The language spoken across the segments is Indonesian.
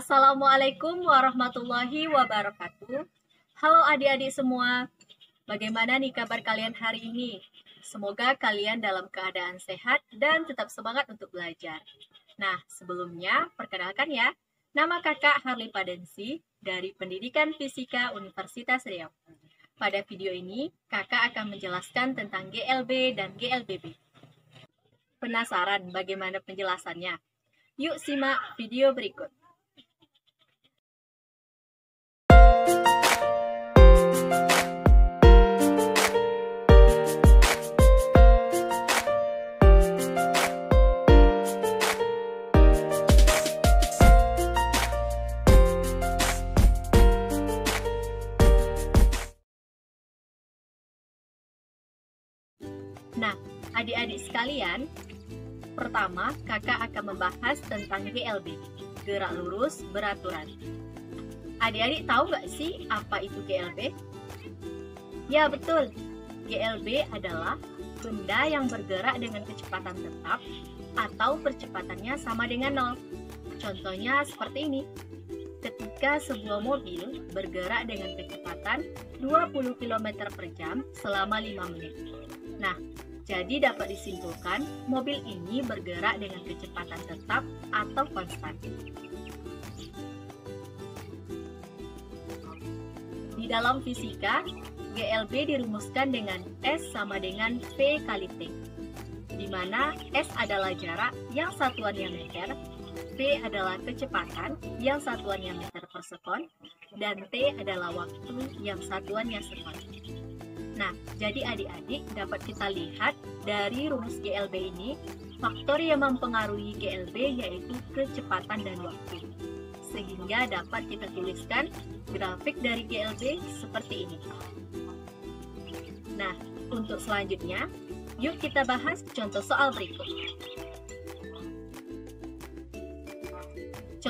Assalamualaikum warahmatullahi wabarakatuh. Halo adik-adik semua. Bagaimana nih kabar kalian hari ini? Semoga kalian dalam keadaan sehat dan tetap semangat untuk belajar. Nah, sebelumnya perkenalkan ya, nama kakak Harley Padensi dari Pendidikan Fisika Universitas Riau. Pada video ini, kakak akan menjelaskan tentang GLB dan GLBB. Penasaran bagaimana penjelasannya? Yuk simak video berikut. Nah, adik-adik sekalian, pertama kakak akan membahas tentang GLB, gerak lurus beraturan. Adik-adik tahu nggak sih apa itu GLB? Ya betul, GLB adalah benda yang bergerak dengan kecepatan tetap atau percepatannya sama dengan nol. Contohnya seperti ini. Ketika sebuah mobil bergerak dengan kecepatan 20 km per jam selama 5 menit. Nah, jadi dapat disimpulkan mobil ini bergerak dengan kecepatan tetap atau konstan. Di dalam fisika, GLB dirumuskan dengan S sama dengan V kali T, di mana S adalah jarak yang satuannya meter, V adalah kecepatan yang satuannya meter per sekon, dan T adalah waktu yang satuannya sekon. Nah, jadi adik-adik dapat kita lihat dari rumus GLB ini, faktor yang mempengaruhi GLB yaitu kecepatan dan waktu. Sehingga dapat kita tuliskan grafik dari GLB seperti ini. Nah, untuk selanjutnya, yuk kita bahas contoh soal berikut.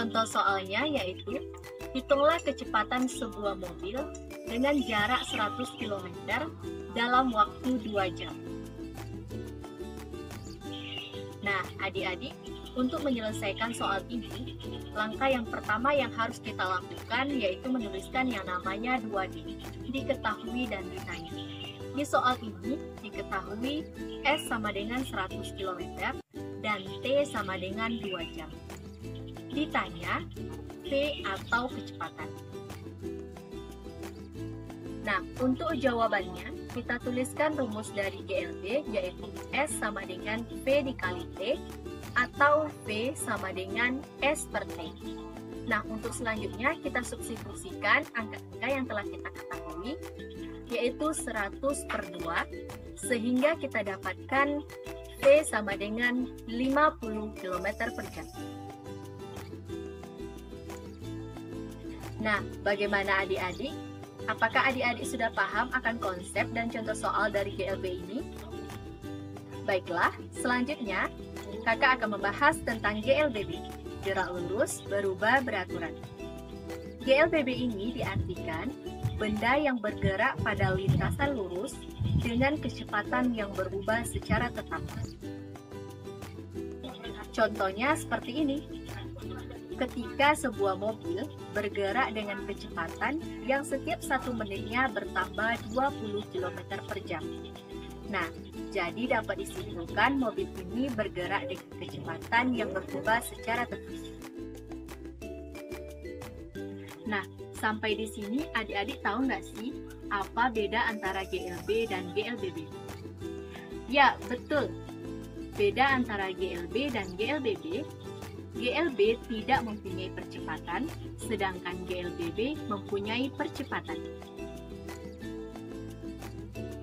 Contoh soalnya yaitu, hitunglah kecepatan sebuah mobil dengan jarak 100 km dalam waktu 2 jam. Nah, adik-adik, untuk menyelesaikan soal ini, langkah yang pertama yang harus kita lakukan yaitu menuliskan yang namanya 2D, diketahui dan ditanya. Di soal ini diketahui S sama dengan 100 km dan T sama dengan 2 jam. Ditanya V atau kecepatan. Nah, untuk jawabannya, kita tuliskan rumus dari GLB yaitu S sama dengan V dikali T atau V sama dengan S per T. Nah, untuk selanjutnya kita substitusikan angka-angka yang telah kita ketahui yaitu 100 per 2 sehingga kita dapatkan V sama dengan 50 km per jam. Nah, bagaimana adik-adik? Apakah adik-adik sudah paham akan konsep dan contoh soal dari GLB ini? Baiklah, selanjutnya kakak akan membahas tentang GLBB, gerak lurus berubah beraturan. GLBB ini diartikan benda yang bergerak pada lintasan lurus dengan kecepatan yang berubah secara tetap. Contohnya seperti ini ketika sebuah mobil bergerak dengan kecepatan yang setiap satu menitnya bertambah 20 km per jam. Nah, jadi dapat disimpulkan mobil ini bergerak dengan kecepatan yang berubah secara terus. Nah, sampai di sini adik-adik tahu nggak sih apa beda antara GLB dan GLBB? Ya, betul. Beda antara GLB dan GLBB GLB tidak mempunyai percepatan, sedangkan GLBB mempunyai percepatan.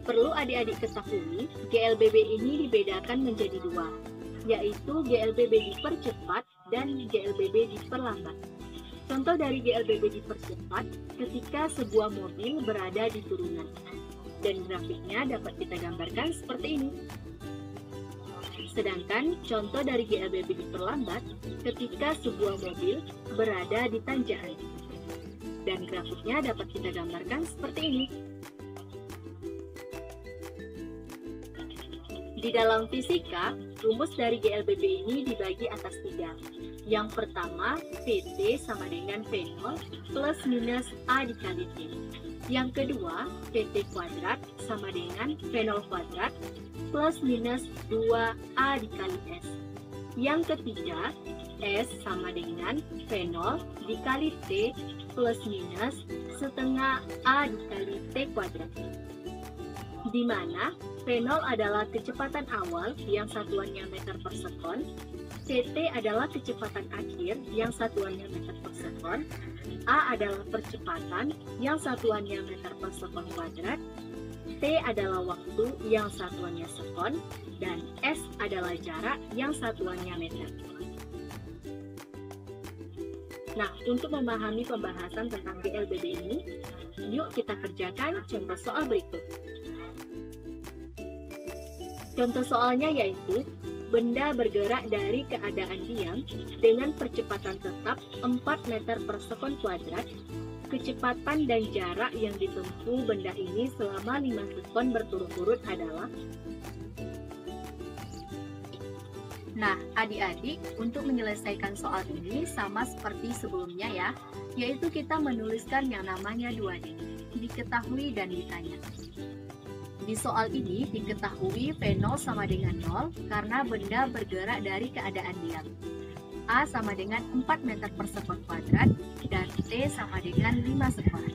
Perlu adik-adik ketahui, GLBB ini dibedakan menjadi dua, yaitu GLBB dipercepat dan GLBB diperlambat. Contoh dari GLBB dipercepat ketika sebuah mobil berada di turunan. Dan grafiknya dapat kita gambarkan seperti ini. Sedangkan contoh dari GLBB diperlambat ketika sebuah mobil berada di tanjakan. Dan grafiknya dapat kita gambarkan seperti ini. Di dalam fisika, rumus dari GLBB ini dibagi atas tiga, Yang pertama, PT sama dengan fenol plus minus A dikali T. Yang kedua, PT kuadrat sama dengan fenol kuadrat plus minus 2A dikali S. Yang ketiga, S sama dengan fenol dikali T plus minus setengah A dikali T kuadrat. Di mana fenol adalah kecepatan awal yang satuannya meter per sekon, CT adalah kecepatan akhir yang satuannya meter per sekon, A adalah percepatan yang satuannya meter per sekon kuadrat, T adalah waktu yang satuannya sekon, dan S adalah jarak yang satuannya meter. Nah, untuk memahami pembahasan tentang GLBB ini, yuk kita kerjakan contoh soal berikut. Contoh soalnya yaitu, benda bergerak dari keadaan diam dengan percepatan tetap 4 meter per sekon kuadrat kecepatan dan jarak yang ditempuh benda ini selama 5 sekon berturut-turut adalah Nah, adik-adik, untuk menyelesaikan soal ini sama seperti sebelumnya ya, yaitu kita menuliskan yang namanya 2D, diketahui dan ditanya. Di soal ini diketahui V0 sama dengan 0 karena benda bergerak dari keadaan diam. A sama dengan 4 meter per sekon kuadrat dan T sama dengan 5 sekon.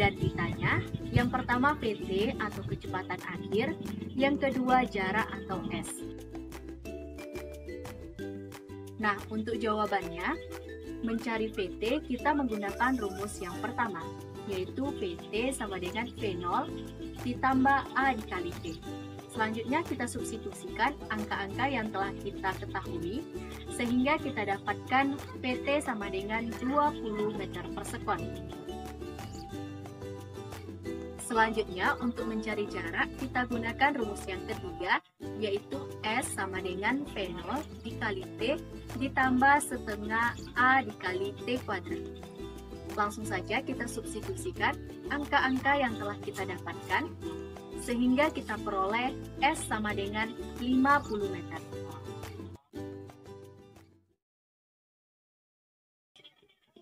Dan ditanya, yang pertama PT atau kecepatan akhir, yang kedua jarak atau S. Nah, untuk jawabannya, mencari PT kita menggunakan rumus yang pertama, yaitu PT sama dengan V0 ditambah A dikali T. Selanjutnya kita substitusikan angka-angka yang telah kita ketahui sehingga kita dapatkan PT sama dengan 20 meter per sekon. Selanjutnya untuk mencari jarak kita gunakan rumus yang ketiga yaitu S sama dengan V0 dikali T ditambah setengah A dikali T kuadrat. Langsung saja kita substitusikan angka-angka yang telah kita dapatkan sehingga kita peroleh S sama dengan 50 meter.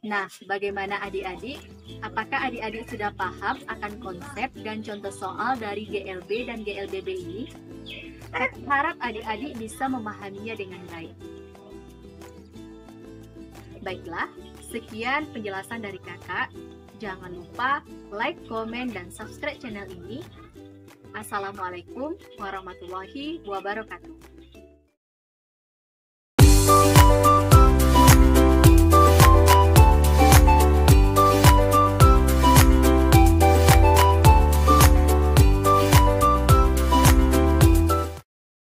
Nah, bagaimana adik-adik? Apakah adik-adik sudah paham akan konsep dan contoh soal dari GLB dan GLBB ini? Harap adik-adik bisa memahaminya dengan baik. Baiklah, sekian penjelasan dari kakak. Jangan lupa like, komen, dan subscribe channel ini Assalamualaikum warahmatullahi wabarakatuh.